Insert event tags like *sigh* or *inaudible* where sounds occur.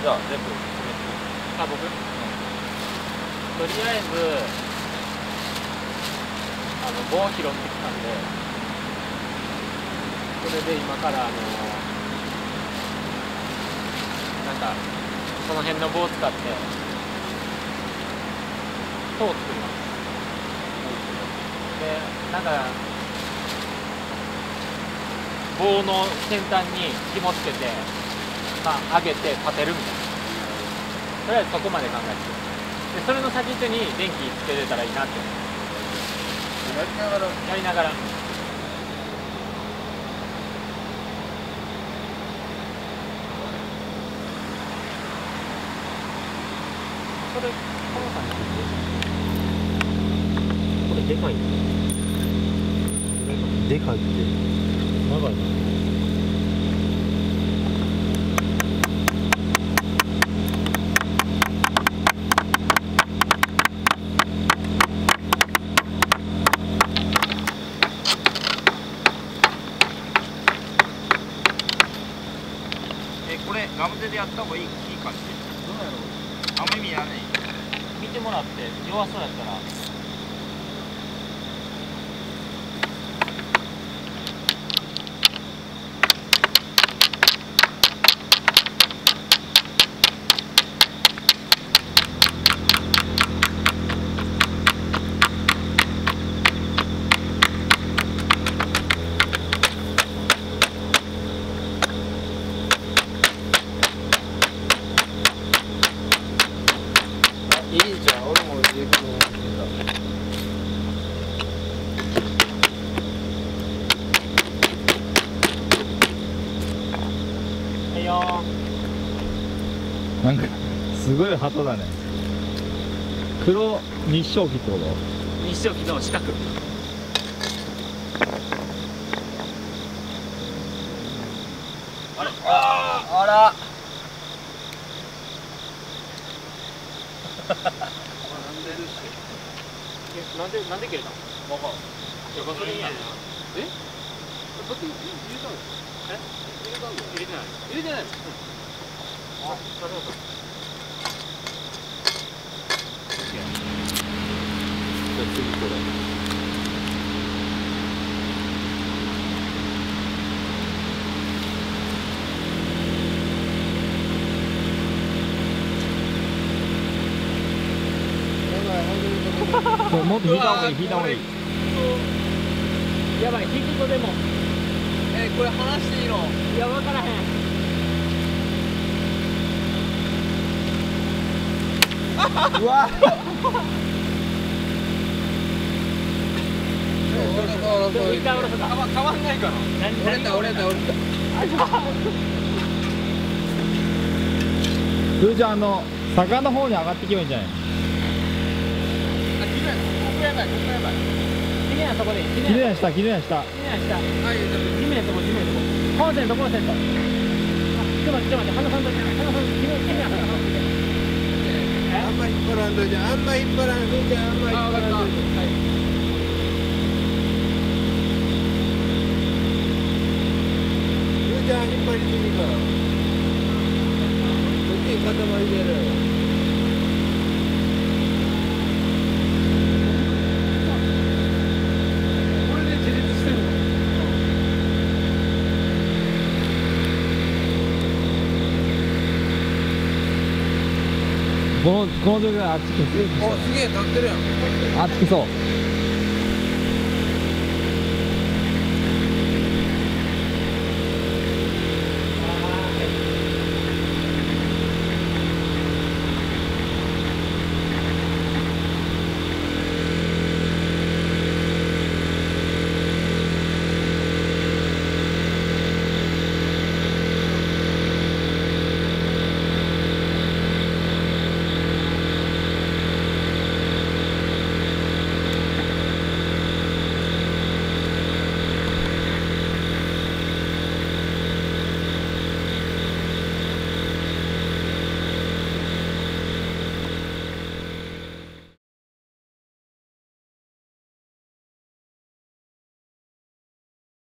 じゃあ全部あ僕、とりあえずあの棒を拾ってきたんでそれで今からあのなんかその辺の棒を使って塔を作ります。でなんか棒の先端に紐つけてまあ上げて立てるみたいな。とりあえずそこまで考えて。でそれの先っちょに電気つけれたらいいなって。やりながら。やりながら。それこの感じこれでかいでかいって。長いガムテでやった方がいいいい感じどうやろう。あんま意味ない。見てもらって弱そうやったらいいじゃん俺も自分のはいよなんかすごい鳩だね。黒日照機ってこと？日照機の四角。あら。なんでなんで切れたの？わかんいやガソリンやえ？だって入れたの？え？入れたの？入れてない入れてないの、うんあなるほどじゃあ次これもっと引いた方がいい引いた方がいい。やばい引くとでも。えこれ話していいの？いや分からへん。うわ。一回下変わんないかな。れた折れた折れた。それじ *laughs* ゃああの坂の方に上がっていけばいいんじゃない？やばいやばいきれいな。とこでいいき綺麗な下綺麗な下いな下はい地面のとこ地面のとこコンセントコンセントあちょっと待ってちょっと待って花さんと花さんきれいきれいな花さんあんま引っ張らんといてあんま引っ張らんといてあんま引っ張らんといてゆうちゃん引っ張りすぎからこっちに塊出るこれで自立してるのこのこの状況であっち消すげえ立ってるやん。あっち消そう